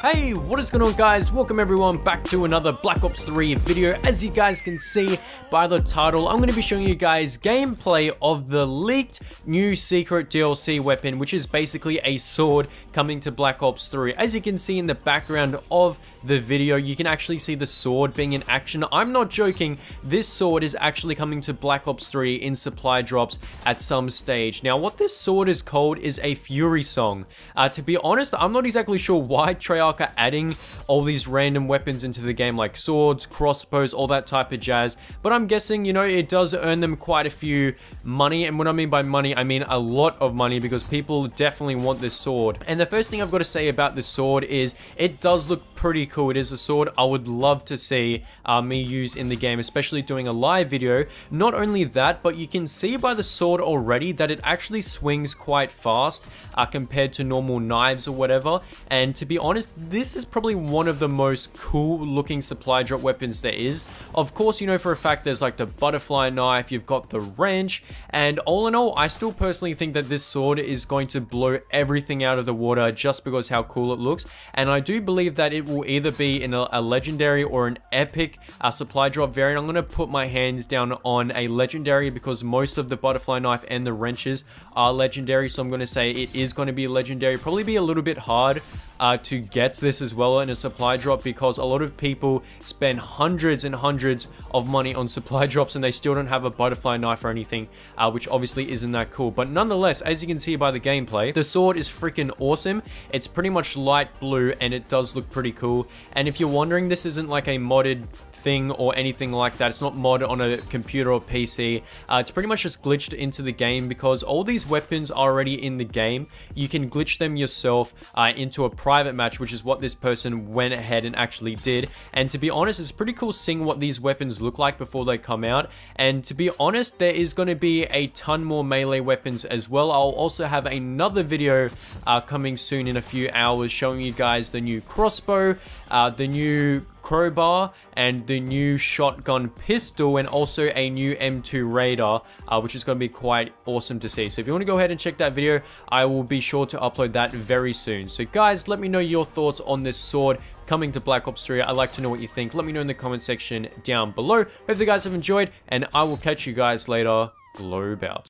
Hey, what is going on guys? Welcome everyone back to another Black Ops 3 video. As you guys can see by the title, I'm going to be showing you guys gameplay of the leaked new secret DLC weapon, which is basically a sword coming to Black Ops 3. As you can see in the background of the video, you can actually see the sword being in action. I'm not joking, this sword is actually coming to Black Ops 3 in supply drops at some stage. Now, what this sword is called is a Fury's Song. Uh, to be honest, I'm not exactly sure why Treyarch are adding all these random weapons into the game like swords, crossbows, all that type of jazz. But I'm guessing, you know, it does earn them quite a few money. And what I mean by money, I mean a lot of money because people definitely want this sword. And the first thing I've got to say about this sword is it does look pretty cool. It is a sword I would love to see uh, me use in the game, especially doing a live video. Not only that, but you can see by the sword already that it actually swings quite fast uh, compared to normal knives or whatever. And to be honest, this is probably one of the most cool looking supply drop weapons there is. Of course, you know for a fact there's like the butterfly knife, you've got the wrench, and all in all, I still personally think that this sword is going to blow everything out of the water just because how cool it looks. And I do believe that it will either be in a, a legendary or an epic uh, supply drop variant. I'm going to put my hands down on a legendary because most of the butterfly knife and the wrenches are legendary. So I'm going to say it is going to be legendary. Probably be a little bit hard uh, to get this as well in a supply drop because a lot of people spend hundreds and hundreds of money on supply drops and they still don't have a butterfly knife or anything, uh, which obviously isn't that cool. But nonetheless, as you can see by the gameplay, the sword is freaking awesome. It's pretty much light blue and it does look pretty cool. And if you're wondering, this isn't like a modded thing or anything like that. It's not mod on a computer or PC. Uh, it's pretty much just glitched into the game because all these weapons are already in the game. You can glitch them yourself uh, into a private match, which is what this person went ahead and actually did. And to be honest, it's pretty cool seeing what these weapons look like before they come out. And to be honest, there is going to be a ton more melee weapons as well. I'll also have another video uh, coming soon in a few hours showing you guys the new crossbow, uh, the new crowbar and the new shotgun pistol and also a new M2 radar, uh, which is going to be quite awesome to see. So if you want to go ahead and check that video, I will be sure to upload that very soon. So guys, let me know your thoughts on this sword coming to Black Ops 3. I'd like to know what you think. Let me know in the comment section down below. Hope you guys have enjoyed, and I will catch you guys later. Globe out.